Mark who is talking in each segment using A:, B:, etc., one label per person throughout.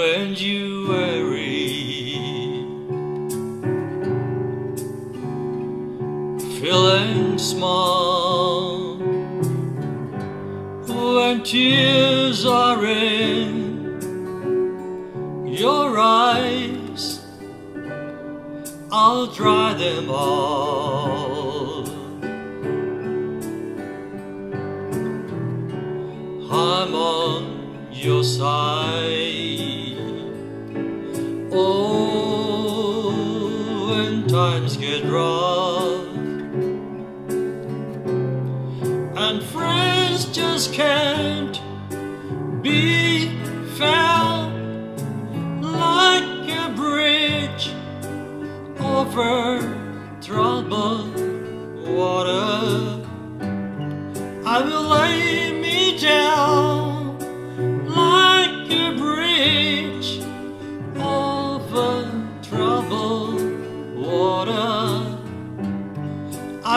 A: when you weary, feeling small, when tears are in your eyes, I'll dry them all. I'm on your side. Times get rough and friends just can't be found like a bridge over troubled water. I will lay me down like a bridge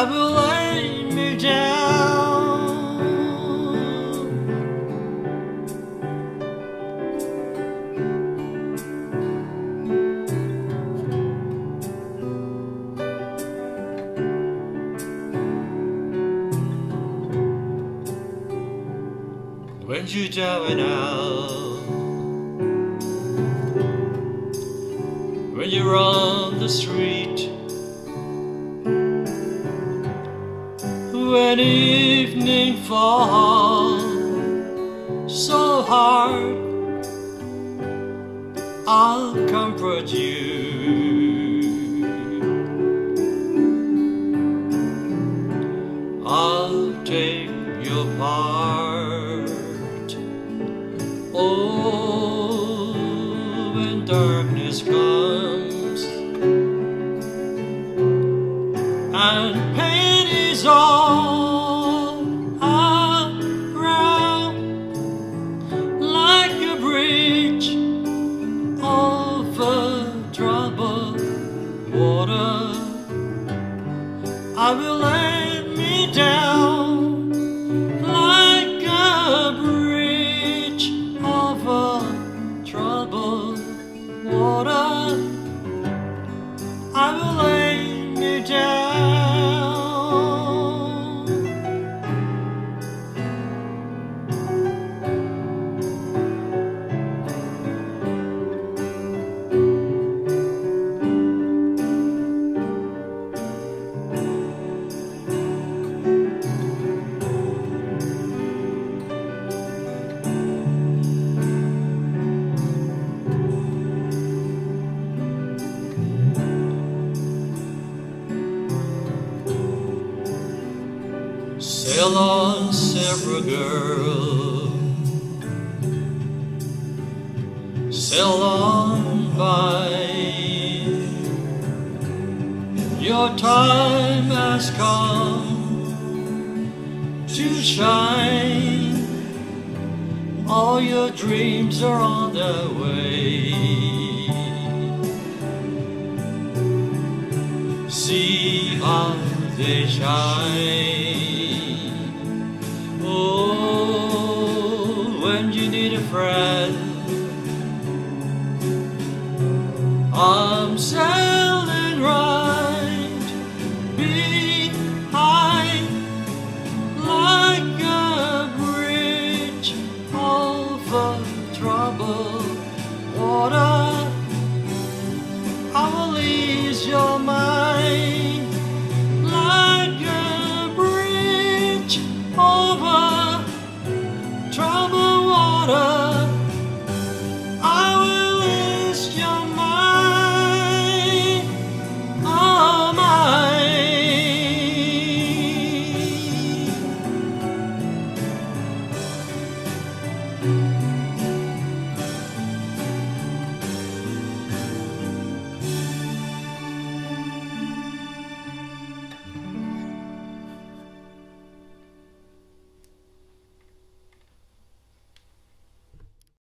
A: I will lay me down. When you down out, when you're on the street, when evening falls so hard, I'll comfort you. I'll take your part. Oh, when darkness comes and pain is all around, like a bridge over troubled water, I will On, Sarah girl. Sail on by. Your time has come to shine. All your dreams are on their way. See how they shine. Friend, I'm sad.